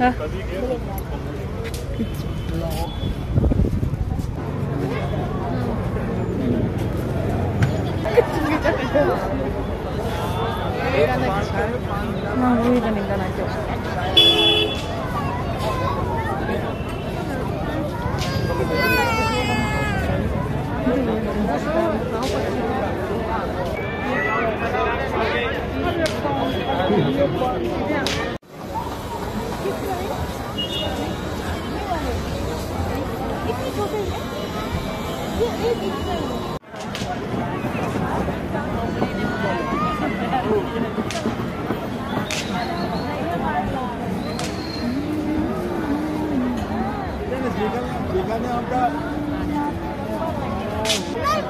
아. 그치. 나 우리가 냉장하죠. Thank you. Mulai,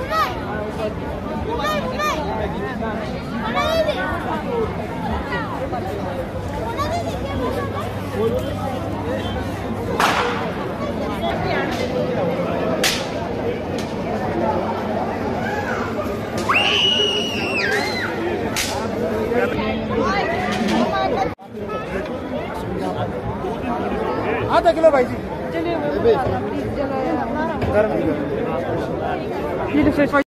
mulai. Mulai, mulai. आधा kilo भाई जी चलिए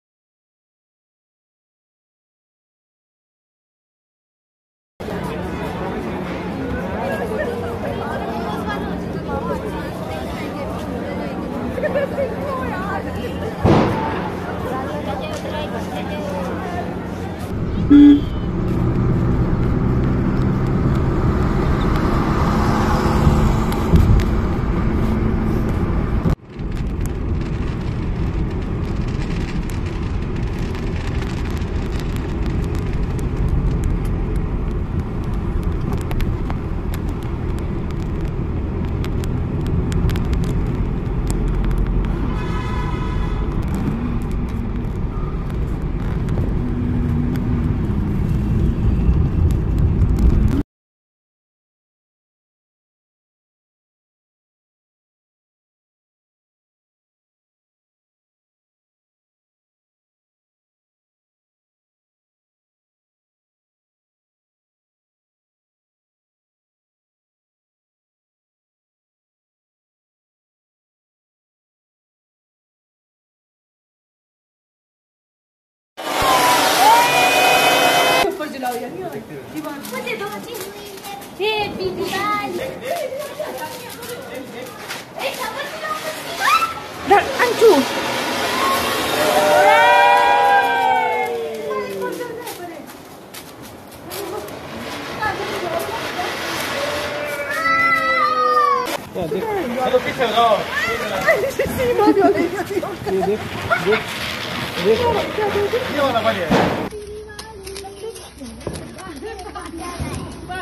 Dan ancu. Ya,